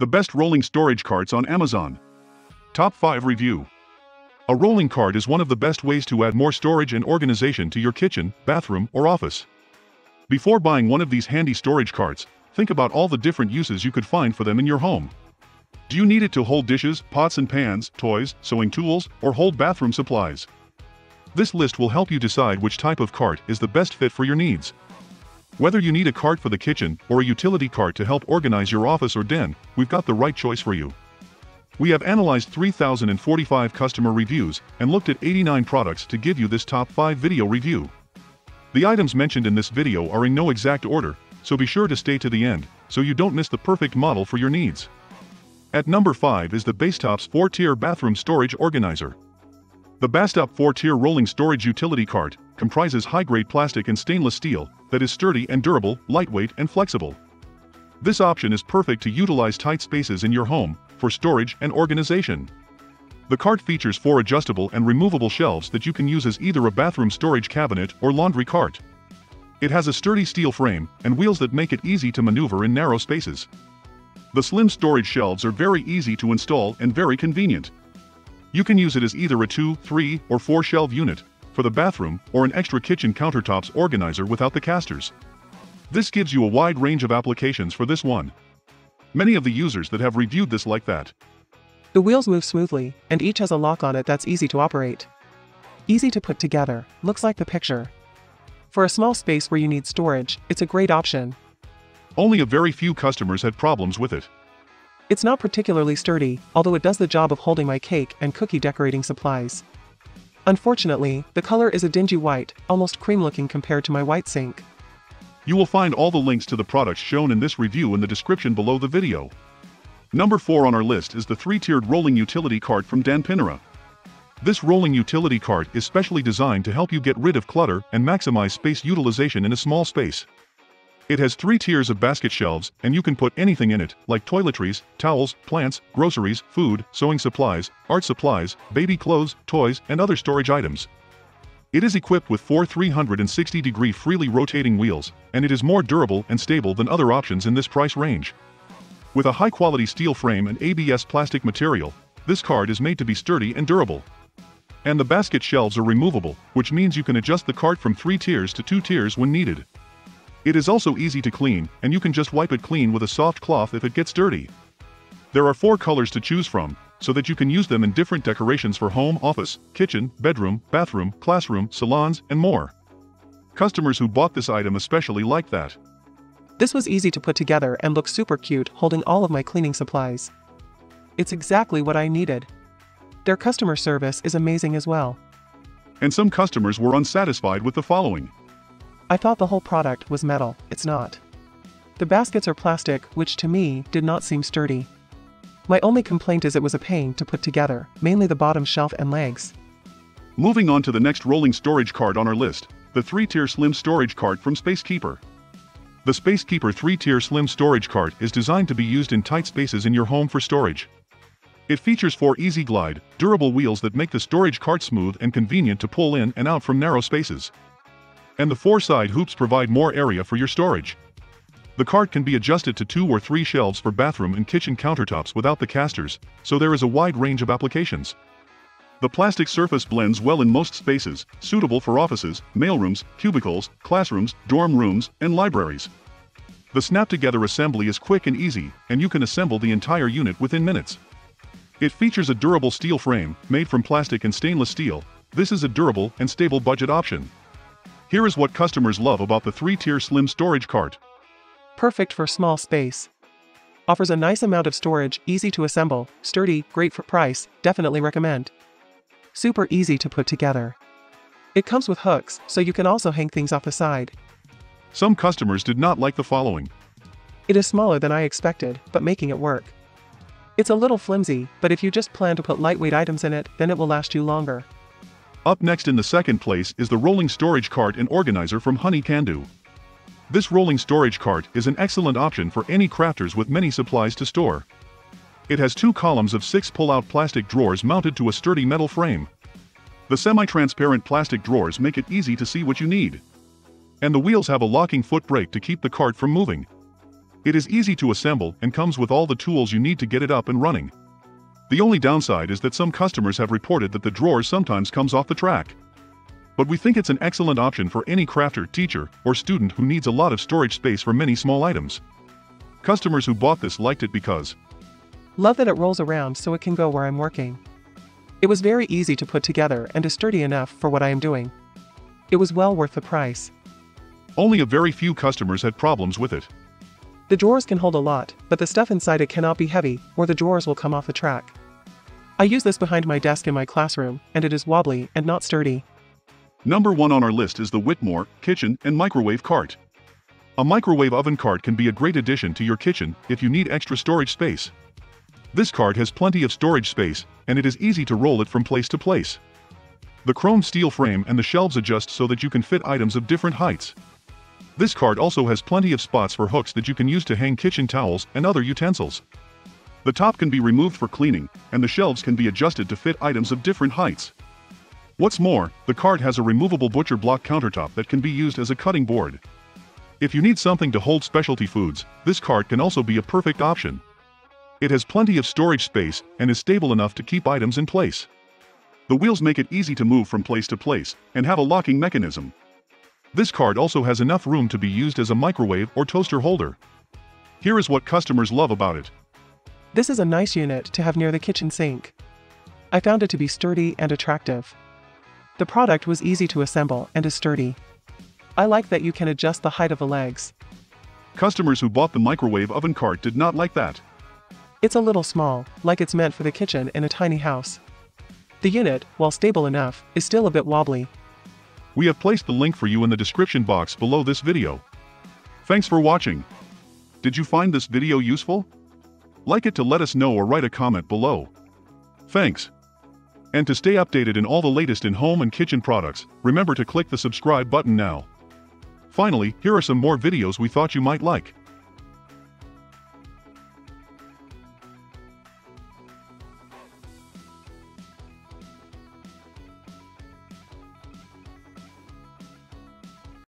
The best rolling storage carts on Amazon. Top 5 Review A rolling cart is one of the best ways to add more storage and organization to your kitchen, bathroom, or office. Before buying one of these handy storage carts, think about all the different uses you could find for them in your home. Do you need it to hold dishes, pots and pans, toys, sewing tools, or hold bathroom supplies? This list will help you decide which type of cart is the best fit for your needs. Whether you need a cart for the kitchen or a utility cart to help organize your office or den, we've got the right choice for you. We have analyzed 3,045 customer reviews and looked at 89 products to give you this top 5 video review. The items mentioned in this video are in no exact order, so be sure to stay to the end, so you don't miss the perfect model for your needs. At number 5 is the BASSTOP's 4-tier bathroom storage organizer. The BASSTOP 4-tier rolling storage utility cart comprises high-grade plastic and stainless steel that is sturdy and durable, lightweight and flexible. This option is perfect to utilize tight spaces in your home for storage and organization. The cart features four adjustable and removable shelves that you can use as either a bathroom storage cabinet or laundry cart. It has a sturdy steel frame and wheels that make it easy to maneuver in narrow spaces. The slim storage shelves are very easy to install and very convenient. You can use it as either a 2, 3, or 4 shelf unit for the bathroom or an extra kitchen countertops organizer without the casters. This gives you a wide range of applications for this one. Many of the users that have reviewed this like that. The wheels move smoothly, and each has a lock on it that's easy to operate. Easy to put together, looks like the picture. For a small space where you need storage, it's a great option. Only a very few customers had problems with it. It's not particularly sturdy, although it does the job of holding my cake and cookie decorating supplies. Unfortunately, the color is a dingy white, almost cream-looking compared to my white sink. You will find all the links to the products shown in this review in the description below the video. Number 4 on our list is the 3-tiered rolling utility cart from Dan Pinera. This rolling utility cart is specially designed to help you get rid of clutter and maximize space utilization in a small space. It has three tiers of basket shelves, and you can put anything in it, like toiletries, towels, plants, groceries, food, sewing supplies, art supplies, baby clothes, toys, and other storage items. It is equipped with four 360-degree freely rotating wheels, and it is more durable and stable than other options in this price range. With a high-quality steel frame and ABS plastic material, this cart is made to be sturdy and durable. And the basket shelves are removable, which means you can adjust the cart from three tiers to two tiers when needed. It is also easy to clean, and you can just wipe it clean with a soft cloth if it gets dirty. There are four colors to choose from, so that you can use them in different decorations for home, office, kitchen, bedroom, bathroom, classroom, salons, and more. Customers who bought this item especially like that. This was easy to put together and looks super cute holding all of my cleaning supplies. It's exactly what I needed. Their customer service is amazing as well. And some customers were unsatisfied with the following. I thought the whole product was metal, it's not. The baskets are plastic, which to me did not seem sturdy. My only complaint is it was a pain to put together, mainly the bottom shelf and legs. Moving on to the next rolling storage cart on our list, the 3-tier slim storage cart from Spacekeeper. The Spacekeeper 3-tier slim storage cart is designed to be used in tight spaces in your home for storage. It features four easy glide, durable wheels that make the storage cart smooth and convenient to pull in and out from narrow spaces. And the four side hoops provide more area for your storage. The cart can be adjusted to two or three shelves for bathroom and kitchen countertops without the casters, so there is a wide range of applications. The plastic surface blends well in most spaces, suitable for offices, mailrooms, cubicles, classrooms, dorm rooms, and libraries. The snap-together assembly is quick and easy, and you can assemble the entire unit within minutes. It features a durable steel frame, made from plastic and stainless steel. This is a durable and stable budget option. Here is what customers love about the 3-tier slim storage cart. Perfect for small space. Offers a nice amount of storage, easy to assemble, sturdy, great for price, definitely recommend. Super easy to put together. It comes with hooks, so you can also hang things off the side. Some customers did not like the following. It is smaller than I expected, but making it work. It's a little flimsy, but if you just plan to put lightweight items in it, then it will last you longer. Up next in the second place is the rolling storage cart and organizer from Honey Can-Do. This rolling storage cart is an excellent option for any crafters with many supplies to store. It has two columns of six pull-out plastic drawers mounted to a sturdy metal frame. The semi-transparent plastic drawers make it easy to see what you need. And the wheels have a locking foot brake to keep the cart from moving. It is easy to assemble and comes with all the tools you need to get it up and running. The only downside is that some customers have reported that the drawers sometimes comes off the track. But we think it's an excellent option for any crafter, teacher, or student who needs a lot of storage space for many small items. Customers who bought this liked it because Love that it rolls around so it can go where I'm working. It was very easy to put together and is sturdy enough for what I am doing. It was well worth the price. only a very few customers had problems with it. The drawers can hold a lot, but the stuff inside it cannot be heavy, or the drawers will come off the track. I use this behind my desk in my classroom, and it is wobbly and not sturdy. Number one on our list is the Whitmor Kitchen and Microwave Cart. A microwave oven cart can be a great addition to your kitchen if you need extra storage space. This cart has plenty of storage space, and it is easy to roll it from place to place. The chrome steel frame and the shelves adjust so that you can fit items of different heights. This cart also has plenty of spots for hooks that you can use to hang kitchen towels and other utensils. The top can be removed for cleaning, and the shelves can be adjusted to fit items of different heights. What's more, the cart has a removable butcher block countertop that can be used as a cutting board. If you need something to hold specialty foods, this cart can also be a perfect option. It has plenty of storage space and is stable enough to keep items in place. The wheels make it easy to move from place to place and have a locking mechanism. This cart also has enough room to be used as a microwave or toaster holder. Here is what customers love about it. This is a nice unit to have near the kitchen sink. I found it to be sturdy and attractive. The product was easy to assemble and is sturdy. I like that you can adjust the height of the legs. Customers who bought the microwave oven cart did not like that. It's a little small, like it's meant for the kitchen in a tiny house. The unit, while stable enough, is still a bit wobbly. We have placed the link for you in the description box below this video. Thanks for watching. Did you find this video useful? Like it to let us know or write a comment below. Thanks. And to stay updated in all the latest in home and kitchen products, remember to click the subscribe button now. Finally, here are some more videos we thought you might like.